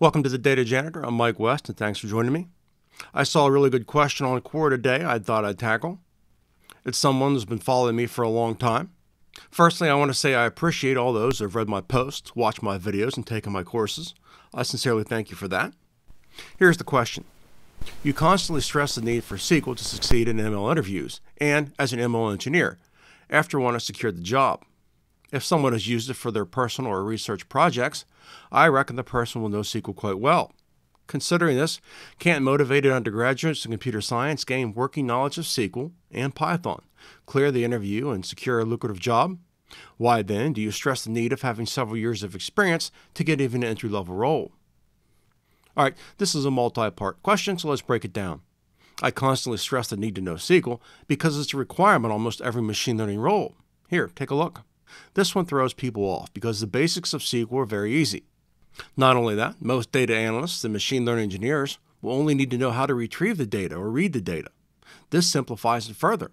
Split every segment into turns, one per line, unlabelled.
Welcome to the Data Janitor. I'm Mike West, and thanks for joining me. I saw a really good question on Quora today I thought I'd tackle. It's someone who's been following me for a long time. Firstly, I want to say I appreciate all those who have read my posts, watched my videos, and taken my courses. I sincerely thank you for that. Here's the question You constantly stress the need for SQL to succeed in ML interviews, and as an ML engineer, after one has secured the job. If someone has used it for their personal or research projects, I reckon the person will know SQL quite well. Considering this, can't motivated undergraduates in computer science gain working knowledge of SQL and Python, clear the interview, and secure a lucrative job? Why then do you stress the need of having several years of experience to get even an entry level role? All right, this is a multi part question, so let's break it down. I constantly stress the need to know SQL because it's a requirement almost every machine learning role. Here, take a look. This one throws people off because the basics of SQL are very easy. Not only that, most data analysts and machine learning engineers will only need to know how to retrieve the data or read the data. This simplifies it further.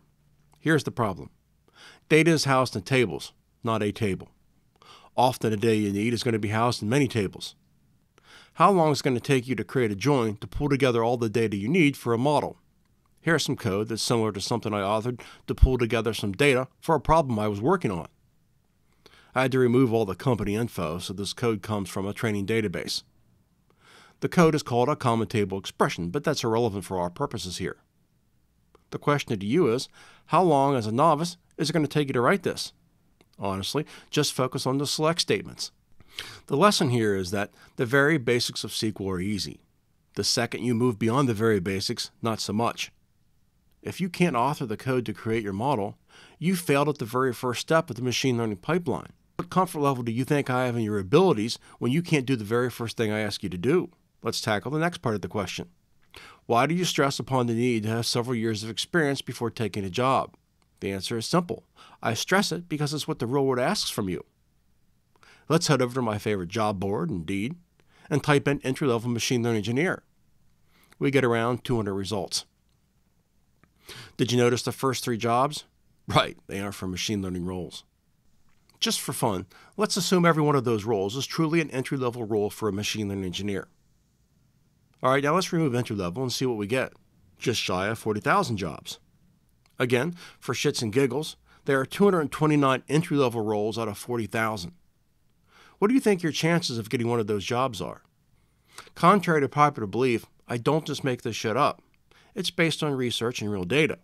Here's the problem data is housed in tables, not a table. Often the data you need is going to be housed in many tables. How long is it going to take you to create a join to pull together all the data you need for a model? Here's some code that's similar to something I authored to pull together some data for a problem I was working on. I had to remove all the company info, so this code comes from a training database. The code is called a common table expression, but that's irrelevant for our purposes here. The question to you is, how long as a novice is it going to take you to write this? Honestly, just focus on the select statements. The lesson here is that the very basics of SQL are easy. The second you move beyond the very basics, not so much. If you can't author the code to create your model, you failed at the very first step of the machine learning pipeline. What comfort level do you think I have in your abilities when you can't do the very first thing I ask you to do? Let's tackle the next part of the question. Why do you stress upon the need to have several years of experience before taking a job? The answer is simple. I stress it because it's what the real world asks from you. Let's head over to my favorite job board, Indeed, and type in entry level machine learning engineer. We get around 200 results. Did you notice the first three jobs? Right, they are for machine learning roles. Just for fun, let's assume every one of those roles is truly an entry level role for a machine learning engineer. All right, now let's remove entry level and see what we get. Just shy of 40,000 jobs. Again, for shits and giggles, there are 229 entry level roles out of 40,000. What do you think your chances of getting one of those jobs are? Contrary to popular belief, I don't just make this shit up. It's based on research and real data.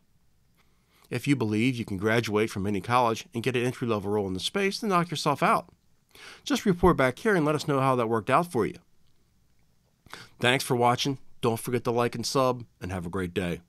If you believe you can graduate from any college and get an entry level role in the space, then knock yourself out. Just report back here and let us know how that worked out for you. Thanks for watching. Don't forget to like and sub, and have a great day.